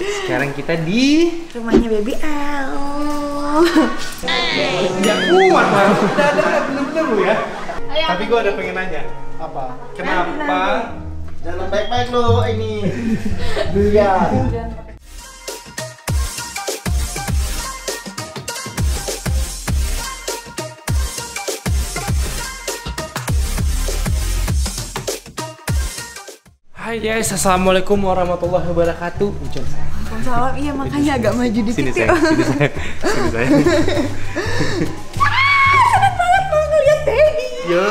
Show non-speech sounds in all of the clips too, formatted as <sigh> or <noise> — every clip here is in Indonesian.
Sekarang kita di Rumahnya Baby L. Ya kuat udah ada bener-bener lu ya Tapi gue ada pengen nanya Apa? Kenapa Jalan baik-baik lo ini. <laughs> Iya. Hai guys, Assalamualaikum warahmatullahi wabarakatuh. Ucap Waalaikumsalam. Iya makanya agak maju dikit Sini yuk. saya, sini saya, sini saya. <laughs> Senang banget mau ngeliat Teddy. Yo,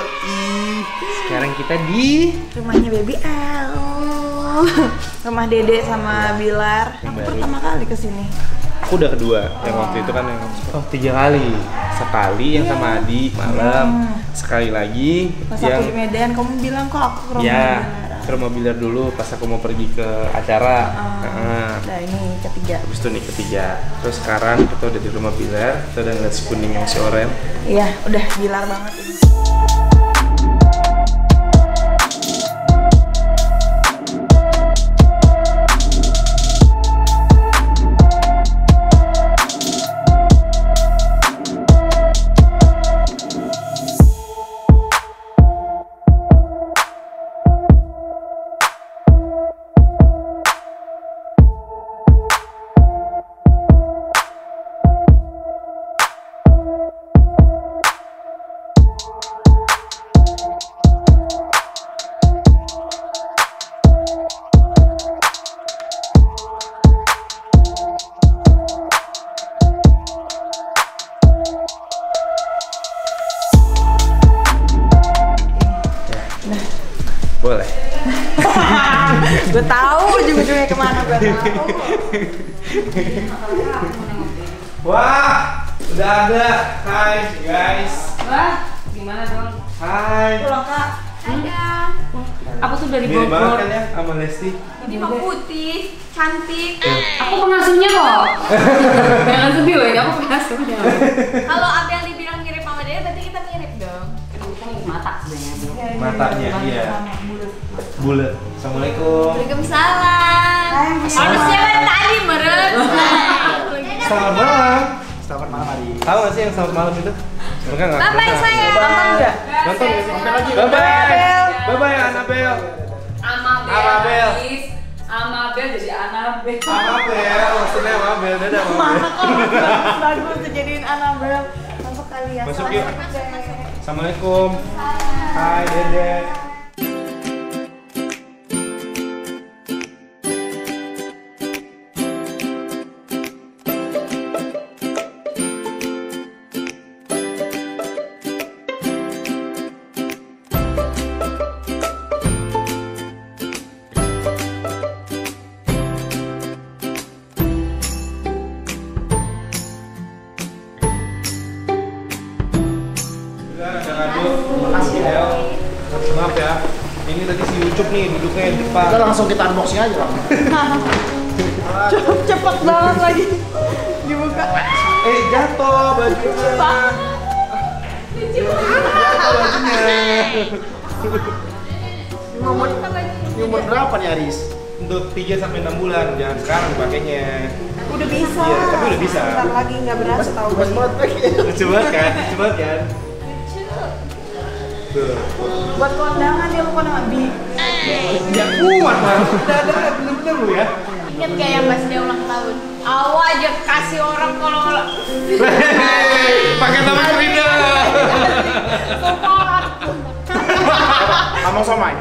sekarang kita di Rumahnya Baby L. Rumah Dede sama Bilar. Aku pertama kali ke sini. Aku udah kedua, yang waktu itu kan yang Oh tiga kali. Sekali yang sama Adi malam. Sekali lagi Pas yang aku di Medan, kamu bilang kok aku ke rumah Ya, Bilar. Ke rumah Bilar dulu pas aku mau pergi ke acara Ah. Heeh. Nah ini ketiga. Habis itu nih ketiga Terus sekarang kita udah di rumah Bilar Kita udah ngeliat si kuning yang si oranye Iya, udah Bilar banget ini. Gue tahu ujung-ujungnya ke mana gue tahu. Wah, udah ada Hai guys Wah, gimana dong? Hai Pulang kak. Ada. Aku tuh dari Mirip banget Bogor. kan ya sama Lesti Ini mah putih, cantik. Aku pengasuhnya kok. Jangan sedih loh, ini aku pengasuhnya. Kalau Abel dibilang mirip sama dia, berarti kita mirip dong. Mata sebenarnya. Matanya, iya Bulat Assalamualaikum Waalaikumsalam. Kan tadi meren. Selamat malam Selamat malam Adi. Tahu gak sih yang selamat malam itu? Enggak enggak Bye bye saya. Nonton nggak? Nonton? Sampai lagi. Bye bye Anabel. Bye bye Anabel Amabel. Amabel. guys. Amabel jadi Anabel. Amabel, maksudnya Amabel, dadah Mana Amabel kok bagus dijadiin Annabelle. Masuk kali ya. Masuk yuk. Assalamualaikum Hai Dede di depan Kita langsung kita unboxing aja lah. <laughs> Cepet cepet banget lagi. Dibuka. Eh jatuh bajunya Jatuh bajunya Umur, ini umur berapa nih Aris? Untuk 3 sampai 6 bulan, jangan sekarang pakainya Udah bisa. Iya, tapi udah bisa. Bentar lagi nggak berasa tahu. Pas banget lagi. Lucu banget kan? Lucu banget kan? Buat kondangan ya lu kondangan bi. Ya kuat bang, udah ada bener-bener lu ya Ingat gak yang pas dia ulang tahun? Awas aja kasih orang kalau Pakai nama Frida Ngomong somai.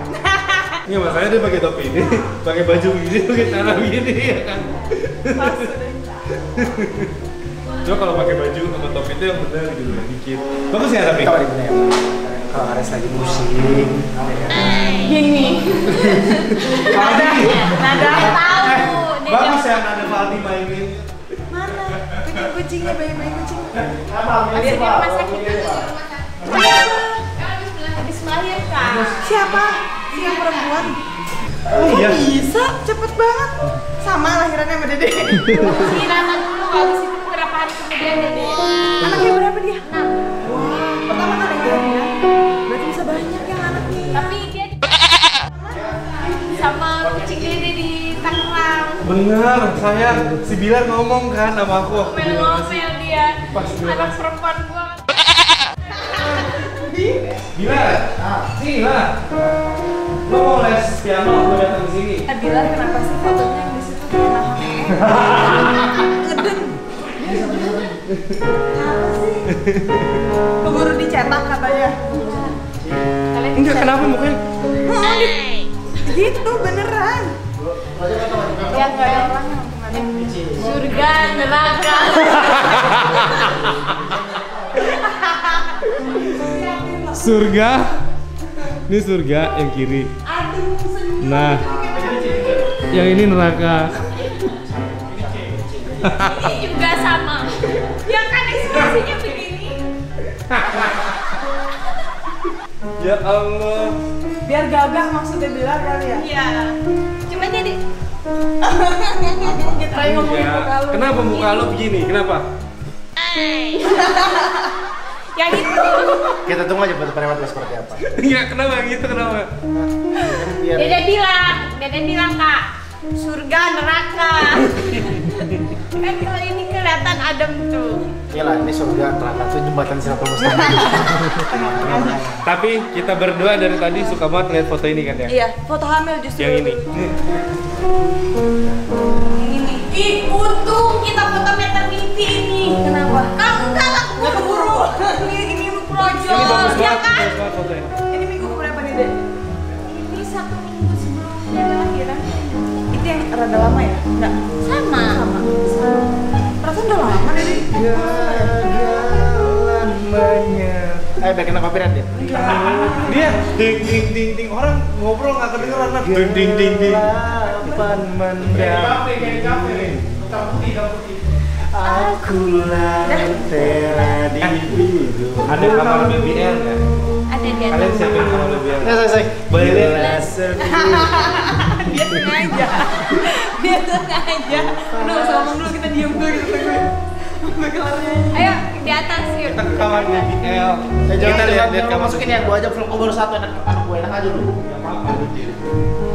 Iya masalahnya dia pakai topi ini, pakai baju gini, pakai cara gini ya kan. Coba kalau pakai baju sama topi itu yang benar gitu ya, dikit. Bagus ya tapi. Mana ya? Kalau Aris lagi pusing. Gini. Nada. Nada. tahu. Dia Bagus ya ada Valdi mainin. Mana? Kucing kucingnya bayi-bayi kucing. Apa? Biar di rumah sakit. Habis melahirkan. Siapa? Si yang perempuan. Oh iya. bisa? Cepet banget. Sama lahirannya sama Dede. <laughs> Si Rana dulu, habis itu beberapa hari kemudian Dede. Anaknya berapa Bener, sayang. Si Bilar ngomong kan sama aku. Ngomel-ngomel dia. Pas dia Anak perempuan gua. Bilar, sini lah. Lo mau les piano, gue datang ke sini. Eh Bilar kenapa sih fotonya yang di situ nahan? Ngeden. Keburu dicetak katanya. Enggak, kenapa mukanya? Gitu beneran. Surga. Ini surga yang kiri. Nah, yang ini neraka. Ini juga sama. Ya kan ekspresinya begini. Ya Allah. Biar gagah maksudnya Bilar kali ya. Iya. Cuma jadi Ya, muka lu. Kenapa muka lo begini? Kenapa? <laughs> yang itu. Kita tunggu aja buat penemat seperti apa. Enggak, kenapa gitu? Kenapa? Biar Dede bilang, Dede bilang kak, surga neraka. <laughs> kan kalau ini kelihatan adem tuh. Iyalah, ini surga neraka itu jembatan mustaqim. <laughs> Tapi kita berdua dari tadi suka banget lihat foto ini kan ya? Iya, foto hamil justru. Yang ini. Yang ini. Ih, untung kita foto maternity ini. Kenapa? Kamu galak Nggak keburu. Ini ini projol, Ini bagus ya kan? Ini minggu berapa nih, Dek? Ini satu minggu sebelum dia lahiran. Itu yang rada lama ya? Enggak. Sama. Sama. Perasaan udah lama deh. Dek. Jalan banyak. Eh, biar kena copyright ya. Dia ding ding ding ding orang ngobrol nggak kedengeran? Ding ding ding ding. Gelapan mendam. Aku lentera di biru. Ada kamar BBL nggak? Ada di Kalian siapin kamar BBL. Ya, saya, saya. Boleh. Dia sengaja. Dia sengaja. Udah usah ngomong dulu kita diem dulu gitu. Ayo di atas yuk. Kita ke kamar BBL. Eh, jangan Kita lihat lihat kamar. masukin ya, gua aja vlog gua baru satu anak anak gue enak aja dulu. Saya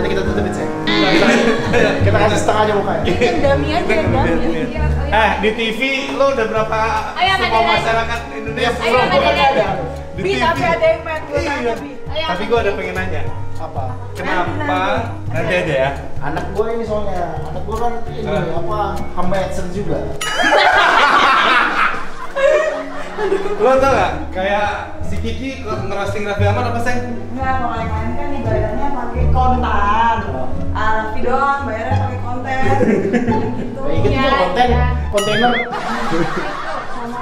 nanti kita tutupin saya. kita kasih setengah aja mukanya. Dami aja, dami. Eh di TV lo udah berapa Ayo, Mbak semua masyarakat Indonesia Ayo, Mbak Dede. di Bi, TV. tapi ada yang tanya, Iya. Bi. Ayo. Tapi gue ada pengen nanya, Apa? kenapa nanti aja ya? Anak gue ini soalnya, anak gue kan ini Ah. apa hamba AdSense juga. <laughs> Lo tau gak? Kayak Kiki kok ngerosting Raffi Ahmad apa sih? Enggak, kalau lain kan nih bayarnya pakai kontan. Ah, Raffi doang bayarnya pakai konten. <laughs> gitu. Kayak gitu Iya, tuh konten, iya. kontainer.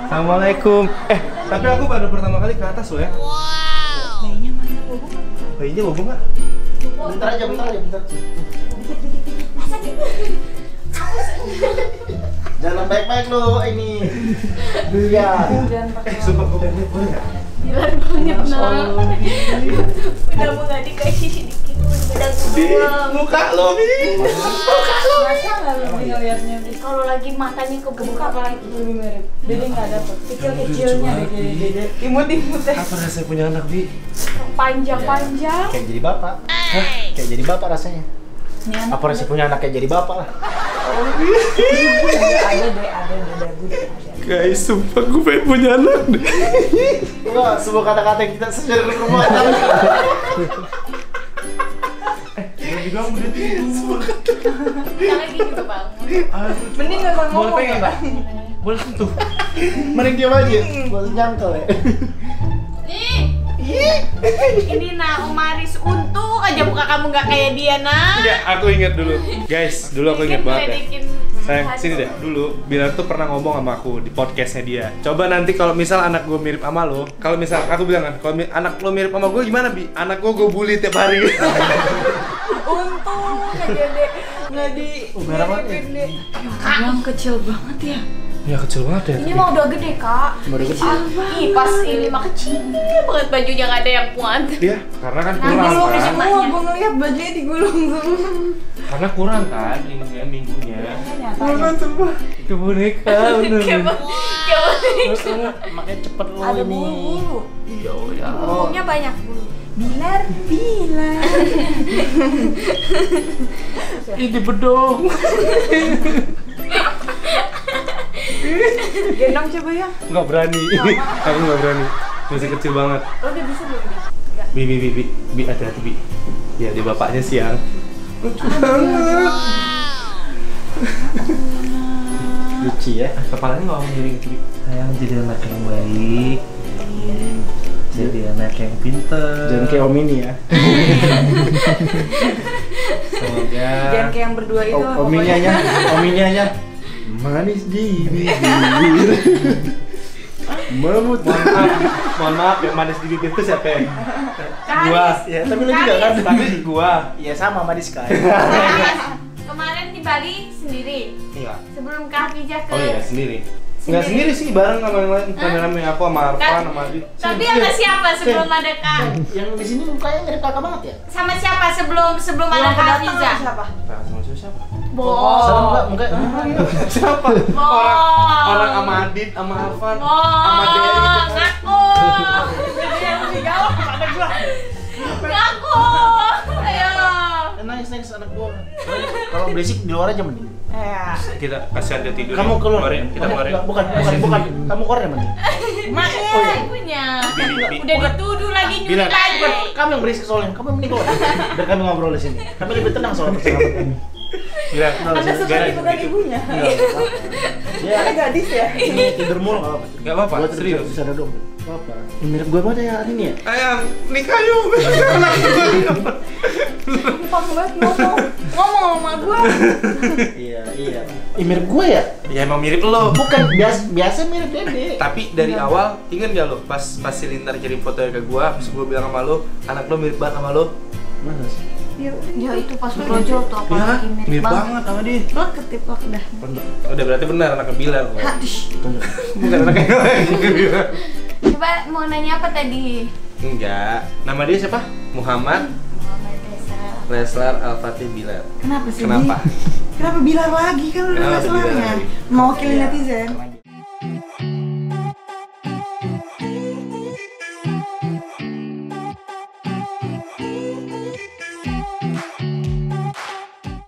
Assalamualaikum. Eh, tapi aku baru pertama kali ke atas lo ya. Bayinya mana bobo? Bayinya bobo nggak? Bentar aja, bentar aja, bentar. Jangan baik-baik lo ini. <laughs> Iya. Jangan pakai Eh, sumpah gue pengen boleh nggak? Gila banget nah. Udah mulai dikasih sedikit. Udah Di semua. muka lo, Bi. Masa nggak lu Bi, ngeliatnya Bi? Kalau lagi matanya kebuka apalagi. Lebih mirip. Dede nggak dapet. Kecil-kecilnya dede dede. Imut-imutnya. Apa rasanya punya anak, Bi? Panjang-panjang. Kayak jadi bapak. Hah? Kayak jadi bapak rasanya. Apa sih punya anak kayak jadi bapak lah? ada deh, ada deh, dagu deh, ada. Guys, sumpah gue pengen punya anak deh. Wah, semua kata-kata yang kita sejarah di rumah. Gue juga udah tidur. Lagi juga bangun. Mending nggak usah Boleh ngomong pengen ya? Bang. Boleh sentuh. Mending diam aja. Gua nyangkel ya. Nih. Ini nah Umaris untung aja muka kamu nggak kayak dia nah. Iya, aku ingat dulu. Guys, dulu aku ingat banget ya. Sayang, sini deh. Dulu Bilar tuh pernah ngomong sama aku di podcastnya dia. Coba nanti kalau misal anak gue mirip sama lo, kalau misal aku bilang kan, kalau mi- anak lo mirip sama gue gimana bi? Anak gue gue bully tiap hari. Untung nggak dede nggak di ya. gede. Yang kecil banget ya. Ya kecil banget ya. Ini mah udah gede kak. Baru kecil. Ah, ih pas ini mah kecil banget bajunya nggak ada yang muat. Iya, karena kan Nah, kurang dulu kan. kecil. Wah, gue ngeliat bajunya digulung semua. Karena kurang kan ininya minggunya. Nyata. sumpah. Itu boneka ba- kayak Makanya cepet lo Ada ini. bulu-bulu. Iya, ya. bulunya banyak bulu. Bilar, bilar. Ini bedong. <laughs> Gendong coba ya. Nggak berani. <laughs> Aku nggak berani. Masih kecil banget. Oh, udah bisa belum? Bi, bi, bi, bi, bi, hati-hati bi. Ya, di bapaknya siang. Lucu banget. <laughs> Lucu ya. Kepalanya nggak mau miring. Bi. Sayang jadi anak yang baik. Jadi anak yang pinter. Jangan kayak Om ini ya. <laughs> Semoga. Jangan kayak yang berdua itu. Om ini aja, Om ini aja. Manis di bibir. <laughs> Memut. Mohon maaf, mohon maaf yang manis di bibir itu siapa ya? Gua. Ya, tapi lu juga kan. Tapi gua. Iya sama manis kan. Kemarin di Bali sendiri. Iya. Sebelum Kak ke Oh iya sendiri. Nggak sendiri sih bareng sama yang lain. Rame-rame aku sama Arfan sama Adi. Tapi sama siapa sebelum ada Kak? Yang di sini mukanya mirip kakak banget ya? Sama siapa sebelum sebelum ada Kak Hafijah? siapa? Nah, sama siapa? <laughs> siapa? Bohong. Serem enggak mukanya? Siapa? Orang orang sama Adit sama Arfan sama Dery. Ngaku. Ngaku. Ayo. Nice nice anak gua. Kalau berisik di luar aja mending. Ya. Kita kasihan dia tidur. Kamu keluar. Kemarin kita kemarin. Bukan bukan bukan. Kamu keluar ya mending. Maknya Oh, iya. ibunya. Bi- bi- Udah dituduh lagi nyuri Bilang. lagi. Kamu yang berisik soalnya. Kamu mending keluar. Biar kami ngobrol di sini. Kami lebih tenang soal persahabatan kami. Bilang. Anda seperti bukan ibunya. Ya, Ada gadis ya? ini tidur mulu nggak apa-apa. Nggak apa-apa, serius. Bisa ada dong. Apa. Mirip gue banget ya ini ya. Ayang, nikah yuk. Anak gua. Gampang banget ngomong. Ngomong sama gua. Iya iya. Mirip gue ya? Ya emang mirip lo. Bukan biasa biasa mirip Dede. Tapi dari awal, inget gak lo pas pas si Lintar kirim fotonya ke gua, terus gua bilang sama lo, anak lo mirip banget sama lo. Mana sih? Yuk. Ya itu pas brojol tuh apa Ya, lagi mirip banget sama dia. Lo ketiplok dah. Udah berarti benar anaknya Bilar. Tunjuk. <laughs> Bukan anaknya Bilar. Coba mau nanya apa tadi? Enggak. Nama dia siapa? Muhammad Muhammad. Leslar Al-Fatih Bilar. Kenapa sih? Kenapa? Kenapa bilang lagi kan udah selangnya? lagi? Mewakili netizen. Lagi.